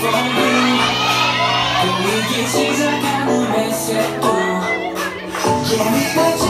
from me 분위기 시작하는 햇색도 Yeah,